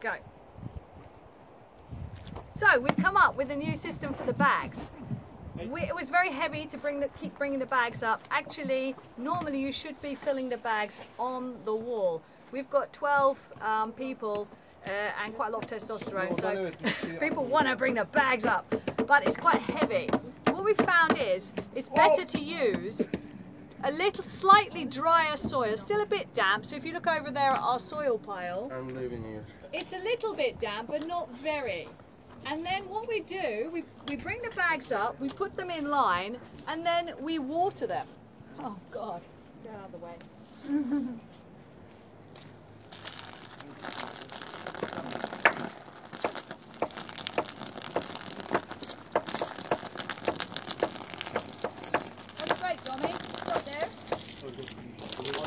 go. So we've come up with a new system for the bags. We, it was very heavy to bring the, keep bringing the bags up. Actually, normally you should be filling the bags on the wall. We've got 12 um, people uh, and quite a lot of testosterone, so people want to bring the bags up, but it's quite heavy. So what we found is it's better to use a little slightly drier soil, still a bit damp. So if you look over there at our soil pile, I'm leaving here. it's a little bit damp, but not very. And then what we do, we, we bring the bags up, we put them in line, and then we water them. Oh God, get out of the way. That's great, Tommy. Stop there.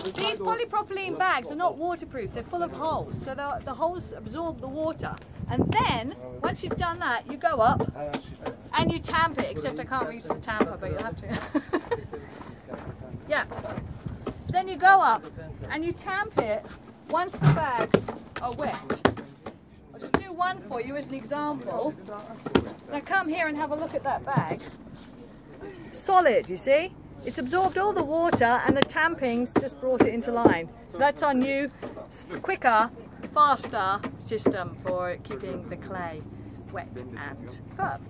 These polypropylene bags are not waterproof, they're full of holes, so the, the holes absorb the water. And then, once you've done that, you go up and you tamp it, except I can't reach the tamper, but you'll have to. yeah. Then you go up and you tamp it once the bags are wet. I'll just do one for you as an example. Now come here and have a look at that bag. Solid, you see? It's absorbed all the water and the tampings just brought it into line. So that's our new, quicker, faster system for keeping the clay wet and firm.